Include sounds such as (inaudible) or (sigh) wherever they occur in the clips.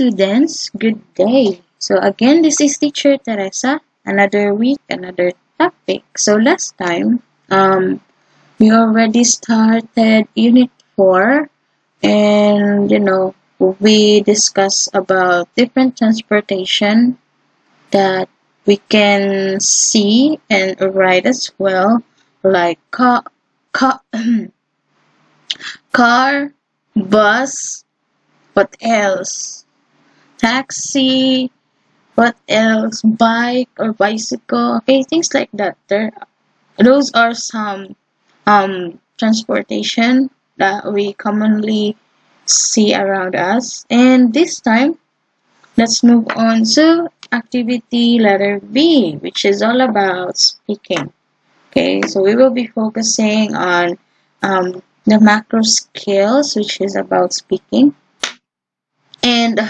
students, good day. So again, this is teacher Teresa. Another week, another topic. So last time, um, we already started unit 4 and you know, we discussed about different transportation that we can see and write as well like car, car, (clears throat) car bus, what else? Taxi, what else? Bike or bicycle, okay, things like that. There, those are some um, transportation that we commonly see around us. And this time, let's move on to activity letter B, which is all about speaking. Okay, so we will be focusing on um, the macro skills, which is about speaking. And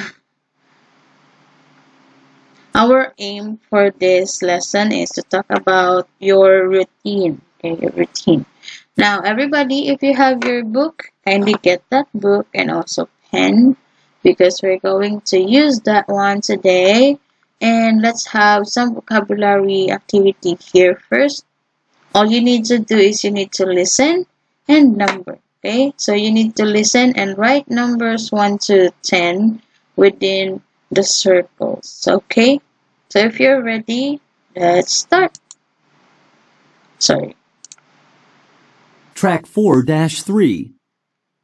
our aim for this lesson is to talk about your routine. Okay, your routine. Now, everybody, if you have your book, kindly get that book and also pen because we're going to use that one today. And let's have some vocabulary activity here first. All you need to do is you need to listen and number. Okay, so you need to listen and write numbers 1 to 10 within the circles. Okay, so if you're ready, let's start. Sorry. Track 4-3.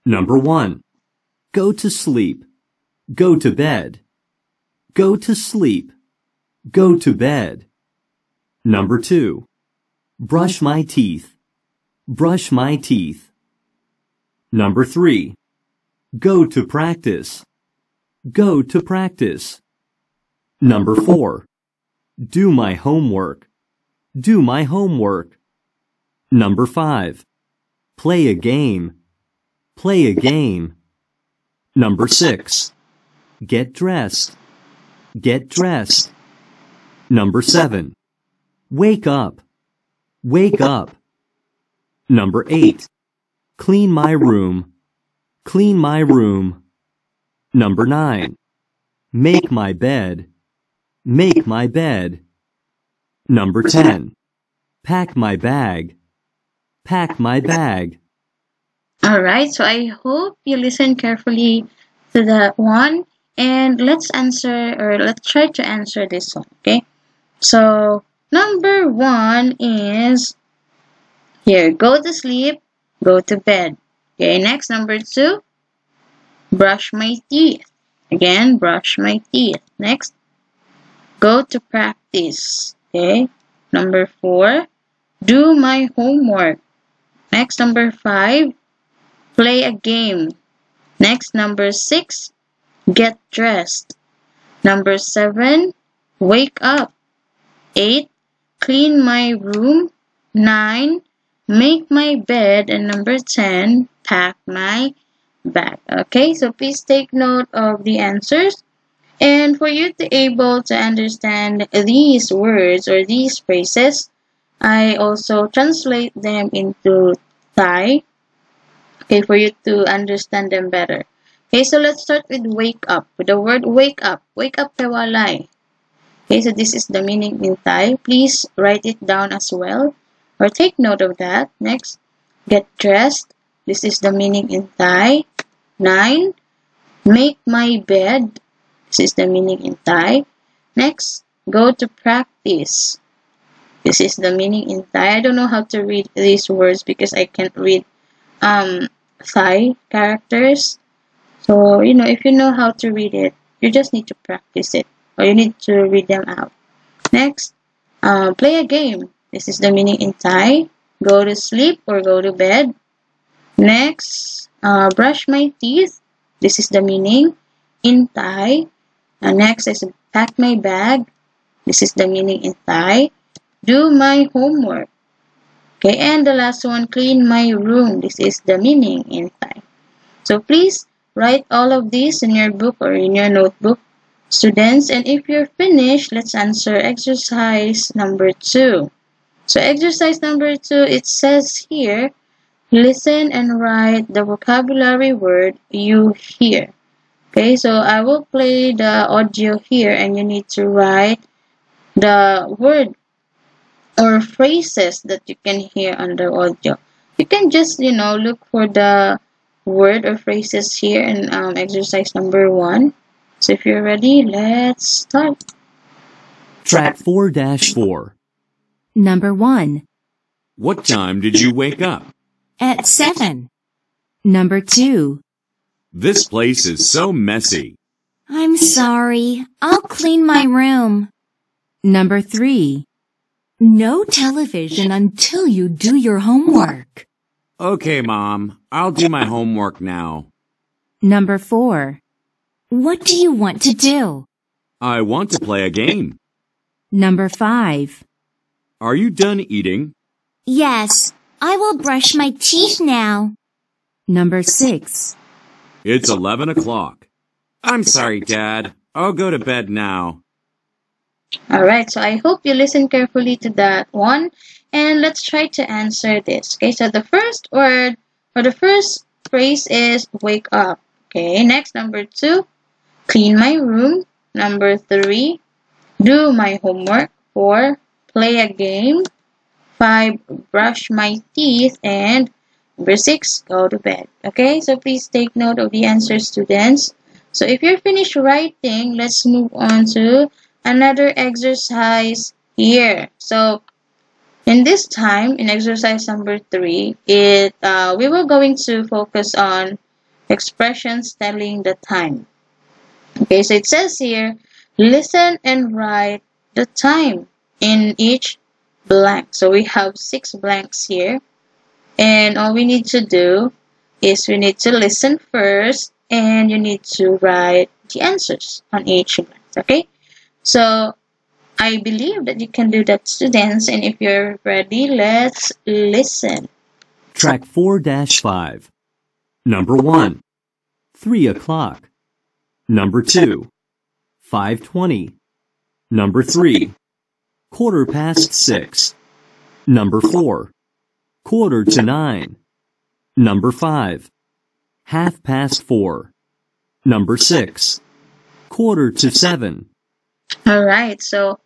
Number 1. Go to sleep. Go to bed. Go to sleep. Go to bed. Number 2. Brush my teeth. Brush my teeth. Number 3. Go to practice. Go to practice. Number 4. Do my homework. Do my homework. Number 5. Play a game. Play a game. Number 6. Get dressed. Get dressed. Number 7. Wake up. Wake up. Number 8. Clean my room. Clean my room. Number 9. Make my bed. Make my bed. Number 10. Pack my bag. Pack my bag. Alright, so I hope you listen carefully to that one and let's answer or let's try to answer this one, okay? So, number one is here, go to sleep, go to bed. Okay, next, number two, brush my teeth. Again, brush my teeth. Next, go to practice. Okay, number four, do my homework. Next, number five, play a game. Next, number six, get dressed. Number seven, wake up. Eight, clean my room. Nine, make my bed. And number 10, pack my bag. Okay, so please take note of the answers. And for you to able to understand these words or these phrases, I also translate them into Thai. Okay, for you to understand them better. Okay, so let's start with wake up. With the word wake up. Wake up pewalai. Okay, so this is the meaning in Thai. Please write it down as well or take note of that. Next, get dressed. This is the meaning in Thai. 9. Make my bed. This is the meaning in Thai. Next, go to practice. This is the meaning in Thai. I don't know how to read these words because I can't read um, Thai characters. So, you know, if you know how to read it, you just need to practice it or you need to read them out. Next, uh, play a game. This is the meaning in Thai. Go to sleep or go to bed. Next, uh, brush my teeth. This is the meaning in Thai. Uh, next is pack my bag. This is the meaning in Thai. Do my homework. Okay, and the last one, clean my room. This is the meaning in Thai. So please write all of these in your book or in your notebook, students. And if you're finished, let's answer exercise number two. So exercise number two, it says here, listen and write the vocabulary word you hear. Okay, so I will play the audio here and you need to write the word or phrases that you can hear on the audio. You can just, you know, look for the word or phrases here in um, exercise number one. So if you're ready, let's start. Track 4-4. Number 1. What time did you wake up? At 7. Number 2. This place is so messy. I'm sorry. I'll clean my room. Number 3. No television until you do your homework. Okay, Mom. I'll do my homework now. Number 4. What do you want to do? I want to play a game. Number 5. Are you done eating? Yes, I will brush my teeth now. Number 6. It's 11 o'clock. I'm sorry, Dad. I'll go to bed now. Alright, so I hope you listen carefully to that one. And let's try to answer this. Okay, so the first word or the first phrase is wake up. Okay, next number two, clean my room. Number three, do my homework. Four, play a game. Five, brush my teeth. And number six, go to bed. Okay, so please take note of the answer, students. So if you're finished writing, let's move on to another exercise here. So in this time, in exercise number three, it uh, we were going to focus on expressions telling the time. Okay, so it says here, listen and write the time in each blank. So we have six blanks here. And all we need to do is we need to listen first and you need to write the answers on each blank. Okay? So I believe that you can do that, students. And if you're ready, let's listen. Track 4-5. Number 1. 3 o'clock. Number 2. 5.20. Number 3. Quarter past 6. Number 4. Quarter to 9. Number 5. Half past 4. Number 6. Quarter to 7. Alright, so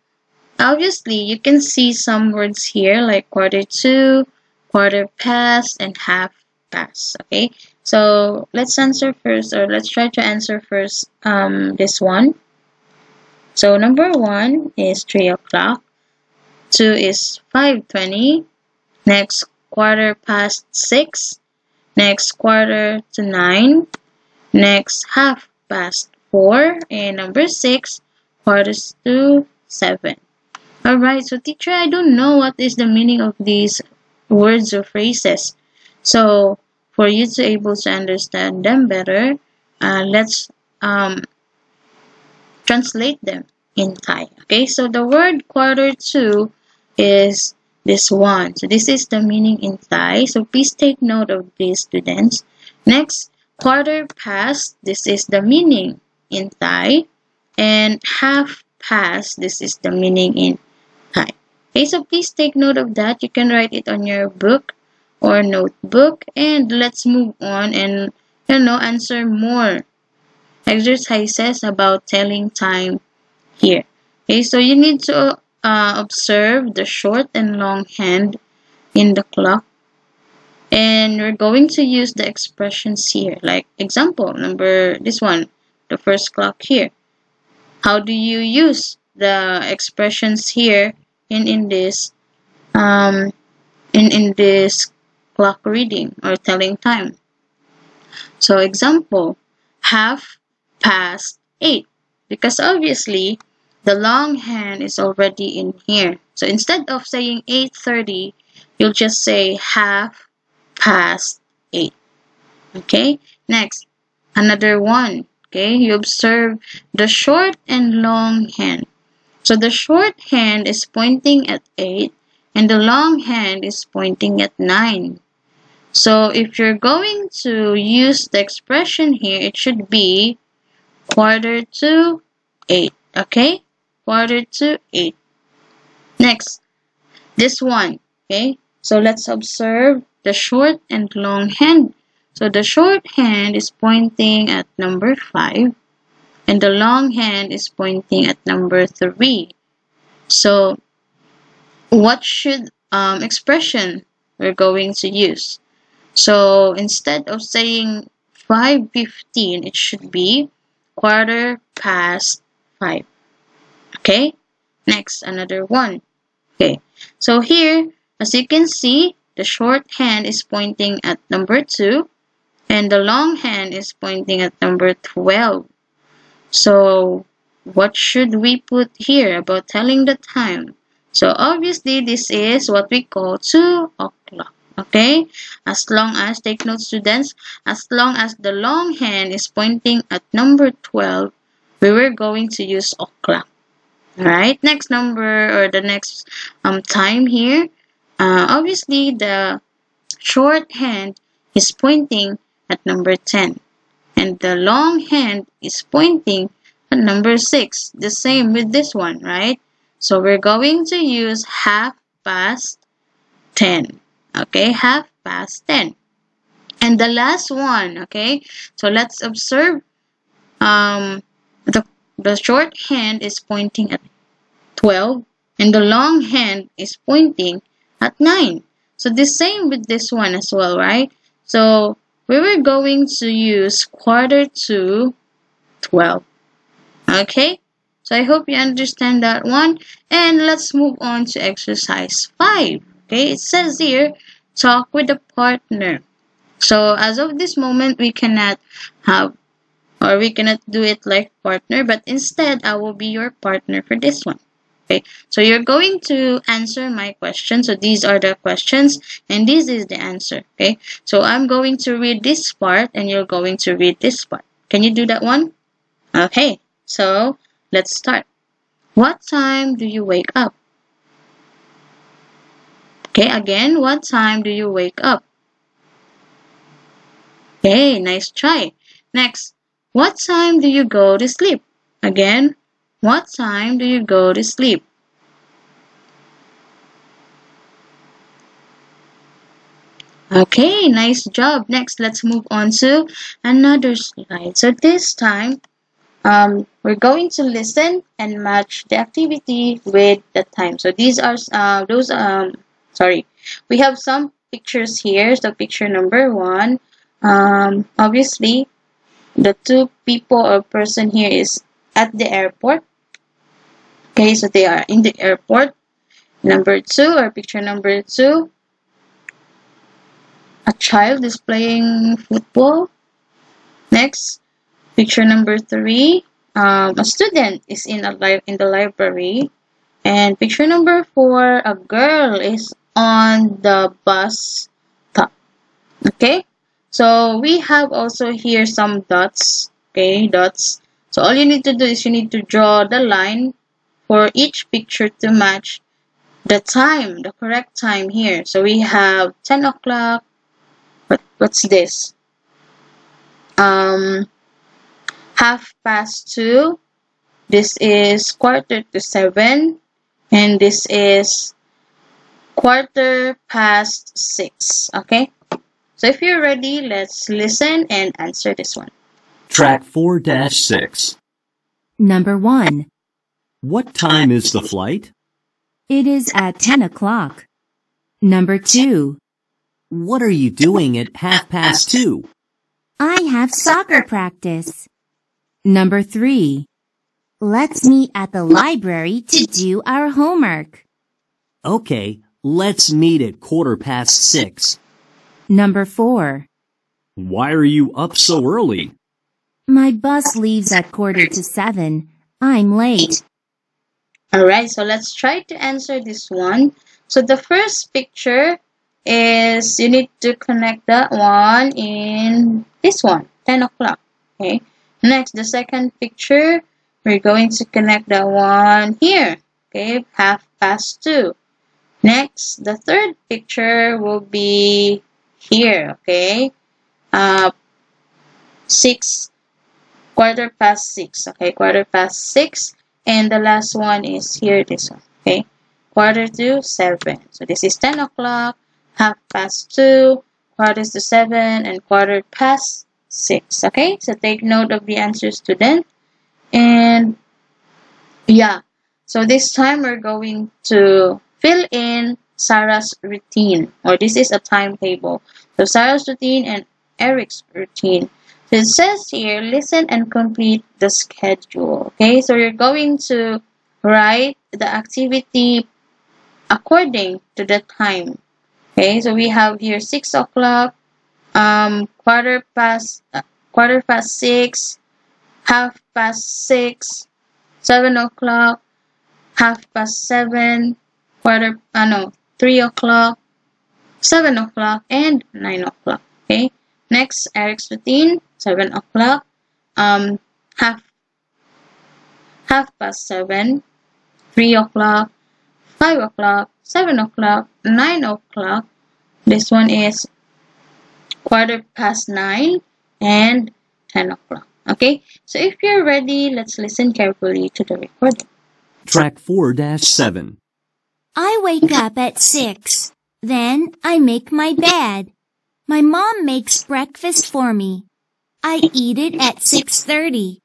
obviously you can see some words here like quarter to, quarter past, and half past. Okay, so let's answer first, or let's try to answer first um, this one. So number one is 3 o'clock. Two is 5.20. Next, quarter past 6. Next, quarter to 9. Next, half past 4. And number 6, quarters to 7. Alright, so teacher, I don't know what is the meaning of these words or phrases. So, for you to able to understand them better, uh, let's um, translate them in Thai. Okay, so the word quarter to is this one. So this is the meaning in Thai. So please take note of these students. Next, quarter past. This is the meaning in Thai. And half past. This is the meaning in Thai. Okay, so please take note of that. You can write it on your book or notebook. And let's move on and you know answer more exercises about telling time here. Okay, so you need to uh, observe the short and long hand in the clock. And we're going to use the expressions here. Like example, number this one, the first clock here. How do you use the expressions here in, in this um, in, in this clock reading or telling time? So example, half past 8 because obviously the long hand is already in here. So instead of saying 8.30, you'll just say half past 8. Okay, next, another one. Okay, you observe the short and long hand. So the short hand is pointing at 8 and the long hand is pointing at 9. So if you're going to use the expression here, it should be quarter to 8. Okay? Quarter to 8. Next, this one. Okay? So let's observe the short and long hand. So the short hand is pointing at number 5 and the long hand is pointing at number 3. So, what should um, expression we're going to use? So, instead of saying 5.15, it should be quarter past 5. Okay? Next, another one. Okay, so here, as you can see, the short hand is pointing at number 2 and the long hand is pointing at number 12. So, what should we put here about telling the time? So, obviously, this is what we call 2 o'clock. Okay? As long as, take note students, as long as the long hand is pointing at number 12, we were going to use o'clock. Alright, next number or the next um, time here. Uh, obviously, the short hand is pointing at number 10 and the long hand is pointing at number 6. The same with this one, right? So we're going to use half past 10. Okay, half past 10. And the last one, okay? So let's observe um, the, the short hand is pointing at 12 and the long hand is pointing at 9. So the same with this one as well, right? So we were going to use quarter to 12. Okay? So I hope you understand that one. And let's move on to exercise 5. Okay? It says here, talk with a partner. So as of this moment, we cannot have or we cannot do it like partner, but instead I will be your partner for this one. Okay, so you're going to answer my question. So these are the questions and this is the answer. Okay, so I'm going to read this part and you're going to read this part. Can you do that one? Okay, so let's start. What time do you wake up? Okay, again, what time do you wake up? Okay, nice try. Next, what time do you go to sleep? Again, what time do you go to sleep? Okay, nice job. Next, let's move on to another slide. So this time, um, we're going to listen and match the activity with the time. So these are uh, those, um, sorry, we have some pictures here. So picture number one, um, obviously, the two people or person here is at the airport. Okay, so they are in the airport. Number two, or picture number two, a child is playing football. Next, picture number three, um, a student is in a li in the library. And picture number four, a girl is on the bus top. Okay, so we have also here some dots. Okay, dots. So all you need to do is you need to draw the line for each picture to match the time, the correct time here. So we have 10 o'clock, what, what's this? Um, half past two. This is quarter to seven. And this is quarter past six. Okay? So if you're ready, let's listen and answer this one. Track 4-6. Number 1. What time is the flight? It is at 10 o'clock. Number 2. What are you doing at half past two? I have soccer practice. Number 3. Let's meet at the library to do our homework. Okay, let's meet at quarter past six. Number 4. Why are you up so early? My bus leaves at quarter to 7. I'm late. Alright, so let's try to answer this one. So the first picture is you need to connect that one in this one, 10 o'clock. Okay. Next, the second picture, we're going to connect that one here. Okay, half past 2. Next, the third picture will be here. Okay. Uh, 6, quarter past 6. Okay, quarter past 6. And the last one is here, this one. Okay, quarter to 7. So this is 10 o'clock half past 2, quarter to 7, and quarter past 6. Okay, so take note of the answer, student. And yeah, so this time we're going to fill in Sarah's routine, or this is a timetable. So Sarah's routine and Eric's routine. So it says here, listen and complete the schedule. Okay, so you're going to write the activity according to the time. Okay, so we have here 6 o'clock, um, quarter past, uh, quarter past 6, half past 6, 7 o'clock, half past 7, quarter, uh, no, 3 o'clock, 7 o'clock, and 9 o'clock. Okay, next, Eric's routine, 7 o'clock, um, half, half past 7, 3 o'clock, 5 o'clock, 7 o'clock, 9 o'clock. This one is quarter past 9 and 10 o'clock. Okay, so if you're ready, let's listen carefully to the recording. Track 4-7. I wake up at 6. Then I make my bed. My mom makes breakfast for me. I eat it at 6.30.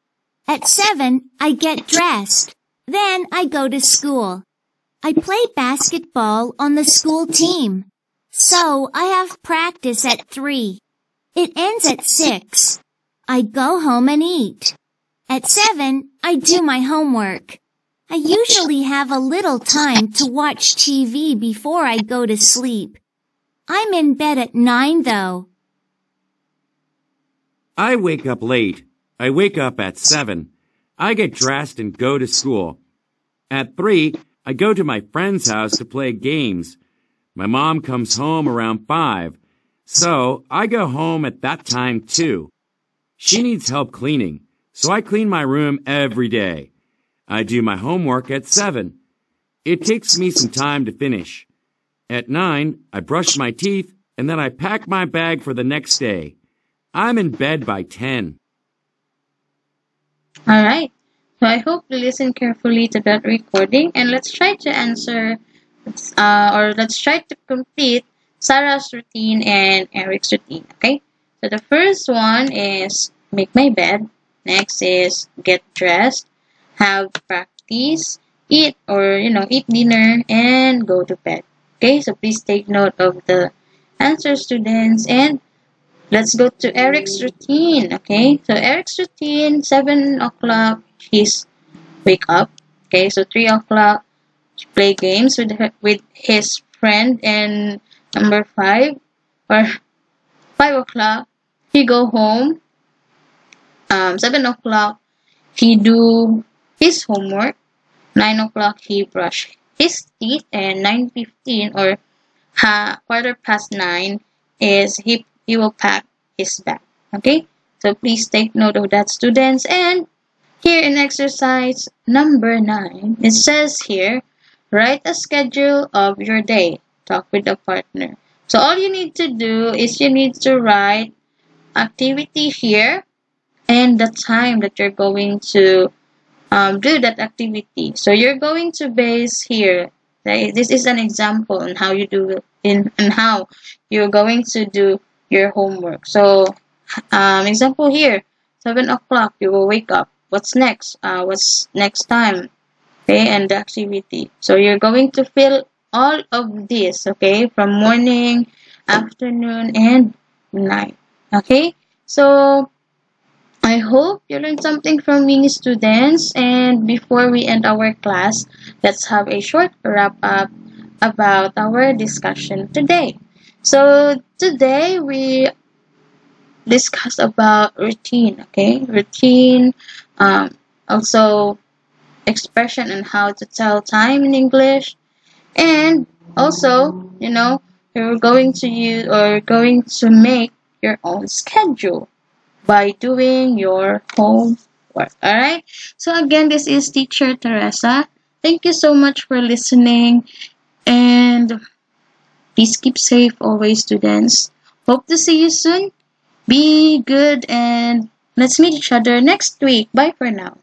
At 7, I get dressed. Then I go to school. I play basketball on the school team. So I have practice at 3. It ends at 6. I go home and eat. At 7, I do my homework. I usually have a little time to watch TV before I go to sleep. I'm in bed at 9 though. I wake up late. I wake up at 7. I get dressed and go to school. At 3, I go to my friend's house to play games. My mom comes home around 5, so I go home at that time too. She needs help cleaning, so I clean my room every day. I do my homework at 7. It takes me some time to finish. At 9, I brush my teeth and then I pack my bag for the next day. I'm in bed by 10. Alright, so I hope you listen carefully to that recording and let's try to answer uh, or let's try to complete Sarah's routine and Eric's routine, okay? So the first one is make my bed. Next is get dressed, have practice, eat or, you know, eat dinner and go to bed. Okay, so please take note of the answer students and let's go to Eric's routine. Okay, so Eric's routine, 7 o'clock, he's wake up. Okay, so 3 o'clock, play games with her, with his friend and number 5 or 5 o'clock, he go home. Um, 7 o'clock, he do his homework. 9 o'clock, he brush his teeth. And 9.15 or ha, quarter past 9 is he, he will pack his bag. Okay? So please take note of that, students. And here in exercise number 9, it says here, write a schedule of your day. Talk with a partner. So all you need to do is you need to write activity here and the time that you're going to um, do that activity. So you're going to base here. This is an example on how you do in and how you're going to do your homework. So um, example here, 7 o'clock, you will wake up. What's next? Uh, what's next time? Okay, and the activity. So you're going to fill all of this, okay, from morning, afternoon, and night. Okay, so I hope you learned something from me, students. And before we end our class, let's have a short wrap up about our discussion today. So today we discussed about routine, okay? Routine, um, also expression and how to tell time in English. And also, you know, you're going to use or going to make your own schedule by doing your homework. Alright? So again, this is teacher Teresa. Thank you so much for listening and please keep safe always students. Hope to see you soon. Be good and let's meet each other next week. Bye for now.